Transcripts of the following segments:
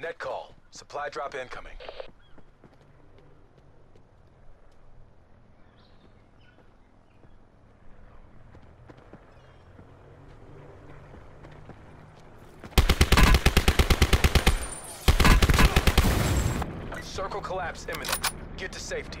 Net call. Supply drop incoming. Circle collapse imminent. Get to safety.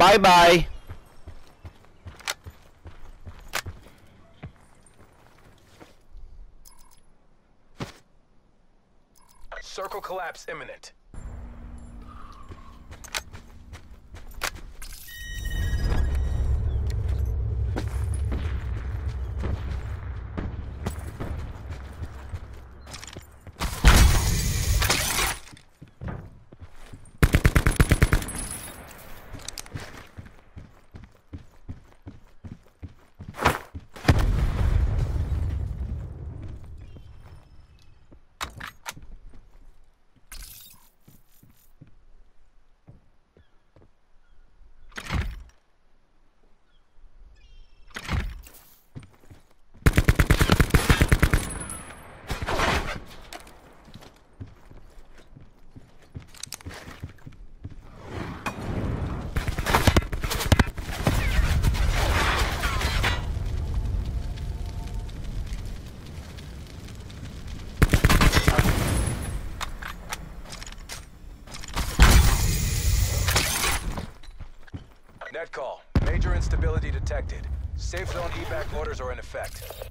Bye bye. Circle collapse imminent. Net call. Major instability detected. Safe zone evac orders are in effect.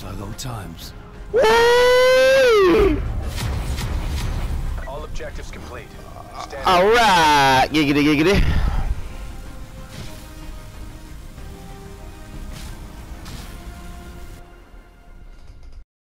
Just like old times. Woo! All objectives complete. Stand Alright, giggity giggity.